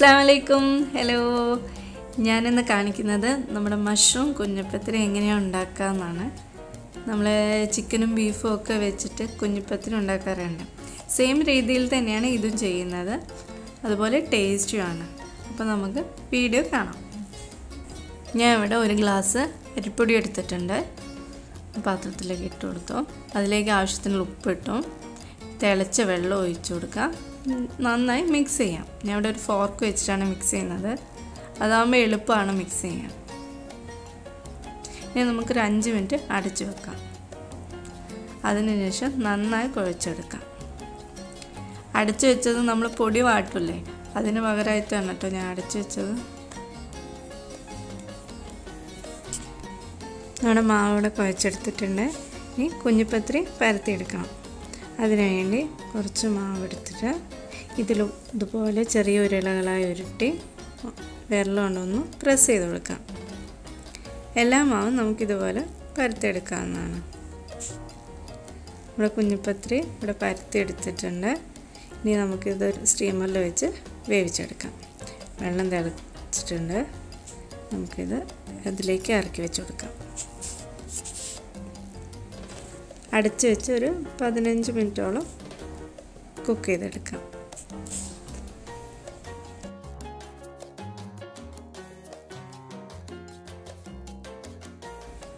അസ്സാം വലൈക്കും ഹലോ. ഞാനിന്ന് കാണിക്കുന്നത് നമ്മുടെ മഷ്റൂം കുഞ്ഞപ്പത്തിന് എങ്ങനെയാണ് ഉണ്ടാക്കാമെന്നാണ് നമ്മൾ ചിക്കനും ബീഫും ഒക്കെ വെച്ചിട്ട് കുഞ്ഞപ്പത്തിന് ഉണ്ടാക്കാറുണ്ട്. സെയിം രീതിയിൽ തന്നെയാണ് ഇതും ചെയ്യുന്നത്. അതുപോലെ ടേസ്റ്റുമാണ് അപ്പോൾ നമുക്ക് വീഡിയോ കാണാം. ഞാൻ ഇവിടെ ഒരു ഗ്ലാസ് അരിപ്പൊടി എടുത്തിട്ടുണ്ട്. പാത്രത്തിലേക്ക് ഇട്ട് കൊടുത്തു. അതിലേക്ക് ആവശ്യത്തിനുള്ള ഉപ്പിട്ടു. തിളച്ച വെള്ളം ഒഴിച്ചു കൊടുക്കാം. നന്നായി മിക്സ് ചെയ്യാം. ഞാൻ ഇവിടെ ഒരു ഫോർക്ക് വെച്ചിട്ടാണ് മിക്സ് ചെയ്യുന്നത്. അതാകുമ്പോൾ എളുപ്പമാണ് മിക്സ് ചെയ്യാൻ. ഇനി നമുക്കൊരു അഞ്ച് മിനിറ്റ് അടച്ചു വെക്കാം. അതിനുശേഷം നന്നായി കുഴച്ചെടുക്കാം. അടച്ചു വെച്ചത് നമ്മൾ പൊടി വാട്ടില്ലേ അതിന് പകരമായിട്ടാണ് കേട്ടോ ഞാൻ അടച്ചു വെച്ചത്. നമ്മുടെ മാവിടെ കുഴച്ചെടുത്തിട്ടുണ്ട്. ഇനി കുഞ്ഞിപ്പത്രി പരത്തിയെടുക്കണം. അതിനുവേണ്ടി കുറച്ച് മാവ് എടുത്തിട്ട് ഇതിൽ ഇതുപോലെ ചെറിയ ഉരുളകളായി ഉരുട്ടി വിരളം കൊണ്ടൊന്ന് പ്രസ് ചെയ്ത് കൊടുക്കാം. എല്ലാ മാവും നമുക്കിതുപോലെ പരത്തിയെടുക്കാവുന്നതാണ്. നമ്മുടെ കുഞ്ഞിപ്പത്രി ഇവിടെ പരത്തിയെടുത്തിട്ടുണ്ട്. ഇനി നമുക്കിത് സ്റ്റീമറിൽ വെച്ച് വേവിച്ചെടുക്കാം. വെള്ളം തിളച്ചിട്ടുണ്ട്. നമുക്കിത് അതിലേക്ക് ഇറക്കി വെച്ച് കൊടുക്കാം. അടച്ചു വെച്ച് ഒരു പതിനഞ്ച് മിനിറ്റോളം കുക്ക് ചെയ്തെടുക്കാം.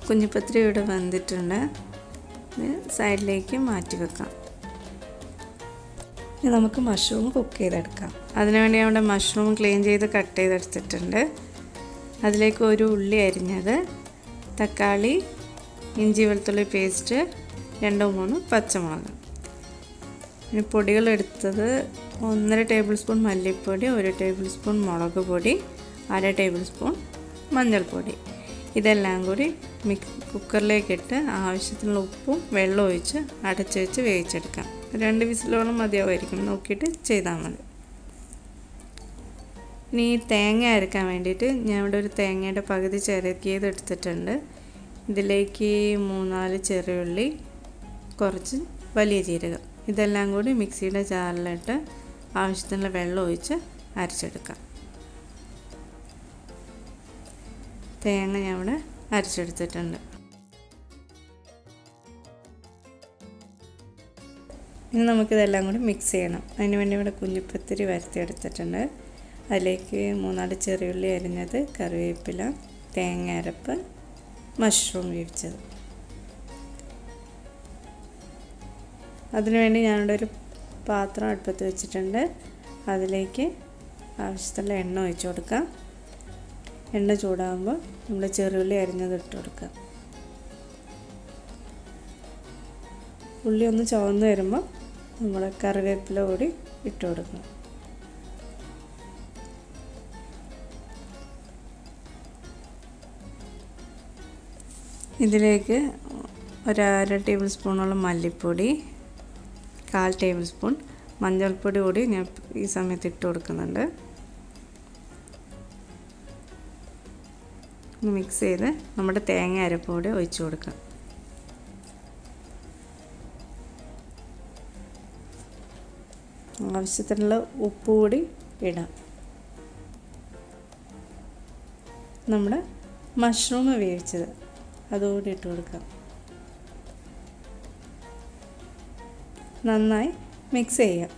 കുഞ്ഞിപ്പത്രി ഇവിടെ വന്നിട്ടുണ്ട്. സൈഡിലേക്ക് മാറ്റി വെക്കാം. ഇനി നമുക്ക് മഷ്റൂം കുക്ക് ചെയ്തെടുക്കാം. അതിനുവേണ്ടി നമ്മുടെ മഷ്റൂം ക്ലീൻ ചെയ്ത് കട്ട് ചെയ്തെടുത്തിട്ടുണ്ട്. അതിലേക്ക് ഒരു ഉള്ളി അരിഞ്ഞത് തക്കാളി ഇഞ്ചി വെളുത്തുള്ളി പേസ്റ്റ് രണ്ടോ മൂന്ന് പച്ചമുളക്. ഇനി പൊടികളെടുത്തത് ഒന്നര ടേബിൾ സ്പൂൺ മല്ലിപ്പൊടി ഒരു ടേബിൾ സ്പൂൺ മുളക് പൊടി അര ടേബിൾ സ്പൂൺ മഞ്ഞൾപ്പൊടി. ഇതെല്ലാം കൂടി മിക്സ് കുക്കറിലേക്കിട്ട് ആവശ്യത്തിനുള്ള ഉപ്പും വെള്ളം ഒഴിച്ച് അടച്ചു വെച്ച് വേവിച്ചെടുക്കാം. രണ്ട് വിസിലോളം മതിയാവുമായിരിക്കും. നോക്കിയിട്ട് ചെയ്താൽ മതി. ഇനി തേങ്ങ അരക്കാൻ വേണ്ടിയിട്ട് ഞാൻ ഇവിടെ ഒരു തേങ്ങയുടെ പകുതി ചിരക്കിയത് എടുത്തിട്ടുണ്ട്. ഇതിലേക്ക് മൂന്നാൽ ചെറിയുള്ളി കുറച്ച് വലിയ ജീരകം. ഇതെല്ലാം കൂടി മിക്സിയുടെ ജാറിലിട്ട് ആവശ്യത്തിനുള്ള വെള്ളം ഒഴിച്ച് അരച്ചെടുക്കാം. തേങ്ങ ഞാൻ ഇവിടെ അരച്ചെടുത്തിട്ടുണ്ട്. ഇനി നമുക്കിതെല്ലാം കൂടി മിക്സ് ചെയ്യണം. അതിന് വേണ്ടി ഇവിടെ കുഞ്ഞിപ്പത്തിരി വരത്തിയെടുത്തിട്ടുണ്ട്. അതിലേക്ക് മൂന്നാൽ ചെറിയുള്ളി അരിഞ്ഞത് കറിവേപ്പില തേങ്ങ അരപ്പ് മഷ്റൂം വേവിച്ചത്. അതിനുവേണ്ടി ഞാനിവിടെ ഒരു പാത്രം അടുപ്പത്ത് വെച്ചിട്ടുണ്ട്. അതിലേക്ക് ആവശ്യത്തിലുള്ള എണ്ണ ഒഴിച്ചു കൊടുക്കാം എണ്ണ ചൂടാകുമ്പോൾ നമ്മൾ ചെറുള്ളി അരിഞ്ഞത് ഇട്ട് കൊടുക്കുക. ഉള്ളി ഒന്ന് ചുവന്ന് വരുമ്പോൾ നമ്മൾ കറിവേപ്പില കൂടി ഇട്ട് കൊടുക്കണം ഇതിലേക്ക് ഒരു അര ടേബിൾ സ്പൂണോളം മല്ലിപ്പൊടി കാൽ ടേബിൾ സ്പൂൺ മഞ്ഞൾപ്പൊടി കൂടി ഞാൻ ഈ സമയത്ത് ഇട്ട് കൊടുക്കുന്നുണ്ട്. മിക്സ് ചെയ്ത് നമ്മുടെ തേങ്ങ അരപ്പ് കൂടി ഒഴിച്ചു കൊടുക്കാം. ആവശ്യത്തിനുള്ള ഉപ്പ് കൂടി ഇടാം. നമ്മുടെ മഷ്റൂം വേവിച്ചത് അതുകൂടി ഇട്ട് കൊടുക്കാം. നന്നായി മിക്സ് ചെയ്യാം.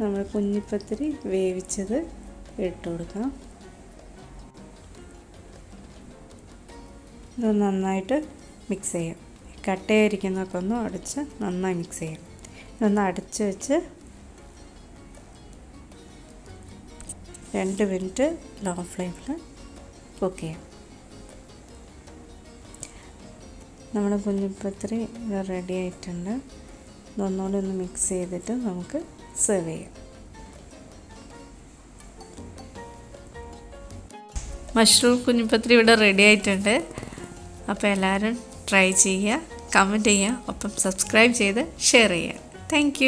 നമ്മൾ കുഞ്ഞിപ്പത്തിരി വേവിച്ചത് ഇട്ട് കൊടുക്കാം. ഇത് നന്നായിട്ട് മിക്സ് ചെയ്യാം. കട്ടയായിരിക്കുന്നതൊക്കെ ഒന്ന് അടച്ച് നന്നായി മിക്സ് ചെയ്യാം. ഇതൊന്ന് അടച്ച് വെച്ച് രണ്ട് മിനിറ്റ് ലോ ഫ്ലെയിമിൽ കുക്ക് ചെയ്യാം. നമ്മുടെ കുഞ്ഞിപ്പത്തിരി റെഡി ആയിട്ടുണ്ട്. ഇതൊന്നുകൂടി ഒന്ന് മിക്സ് ചെയ്തിട്ട് നമുക്ക് സെർവ് ചെയ്യാം. മഷ്റൂം കുഞ്ഞിപ്പത്തിരി ഇവിടെ റെഡി ആയിട്ടുണ്ട്. അപ്പോൾ എല്ലാവരും ട്രൈ ചെയ്യുക കമന്റ് ചെയ്യുക ഒപ്പം സബ്സ്ക്രൈബ് ചെയ്ത് ഷെയർ ചെയ്യുക. താങ്ക്